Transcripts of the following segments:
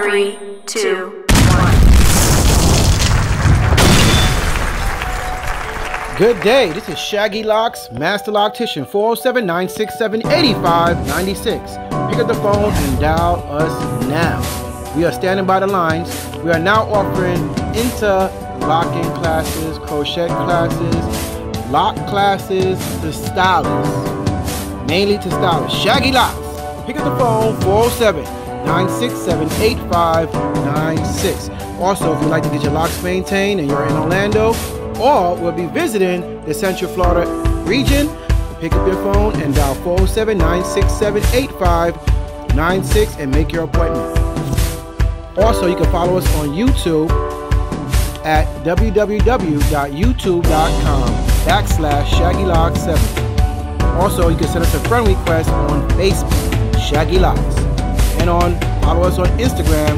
Three, two, one. Good day. This is Shaggy Locks, Master Loctician, 407 967 Pick up the phone and dial us now. We are standing by the lines. We are now offering interlocking classes, crochet classes, lock classes to stylists, mainly to stylists. Shaggy Locks. Pick up the phone 407- 967 8596. Also, if you'd like to get your locks maintained and you're in Orlando, or we'll be visiting the Central Florida region. Pick up your phone and dial 407 967 8596 and make your appointment. Also, you can follow us on YouTube at www.youtube.com backslash ShaggyLocks7. Also, you can send us a friend request on Facebook, Shaggy Locks, and on follow us on Instagram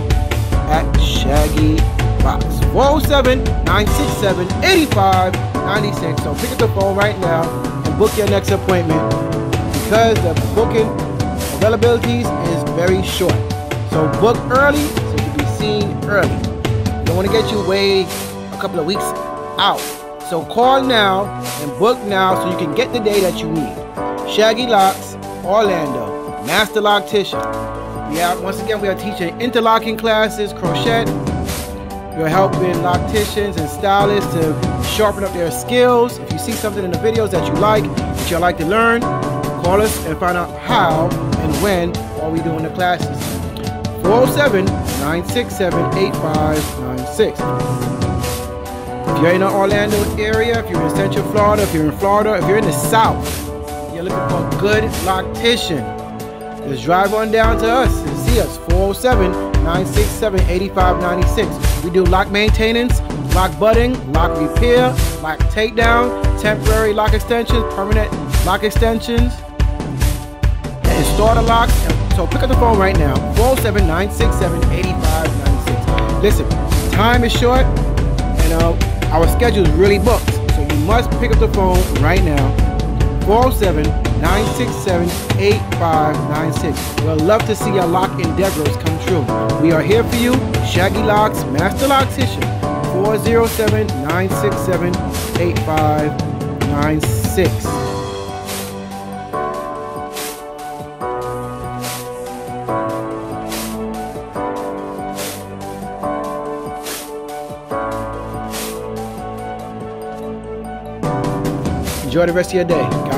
at Shaggy Box 407 967 8596. So pick up the phone right now and book your next appointment because the booking availabilities is very short. So book early so you can be seen early. Don't want to get you way a couple of weeks out. So call now and book now so you can get the day that you need. Shaggy Locks, Orlando, Master Loctician. Are once again we are teaching interlocking classes, crochet, we're helping locticians and stylists to sharpen up their skills. If you see something in the videos that you like, that you'd like to learn, call us and find out how and when are we doing the classes. 407-967-8596. If you're in the Orlando area, if you're in Central Florida, if you're in Florida, if you're in the South, you're looking for a good loctician, just drive on down to us and see us. 407 967 8596. We do lock maintenance, lock budding, lock repair, lock takedown, temporary lock extensions, permanent lock extensions, and starter locks. So pick up the phone right now 407 967 8596. Listen, time is short and uh, our schedule is really booked. So you must pick up the phone right now 407 967 8596. We'll love to see your lock endeavors come true. We are here for you, Shaggy Locks, Master Loctician, 407 967 8596. Enjoy the rest of your day.